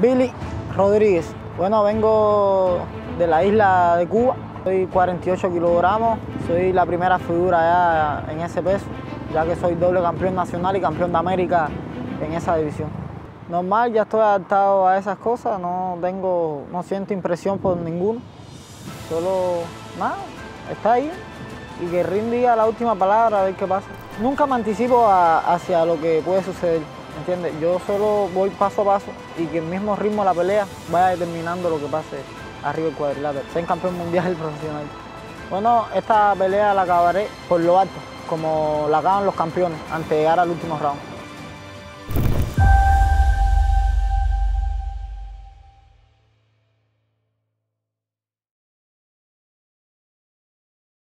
Billy Rodríguez. Bueno, vengo de la isla de Cuba, soy 48 kilogramos, soy la primera figura ya en ese peso, ya que soy doble campeón nacional y campeón de América en esa división. Normal, ya estoy adaptado a esas cosas, no tengo, no siento impresión por ninguno, solo nada, está ahí y que Rin diga la última palabra a ver qué pasa. Nunca me anticipo hacia lo que puede suceder, ¿entiendes? Yo solo voy paso a paso y que el mismo ritmo de la pelea vaya determinando lo que pase arriba del cuadrilátero, ser campeón mundial profesional. Bueno, esta pelea la acabaré por lo alto, como la acaban los campeones, antes de llegar al último round.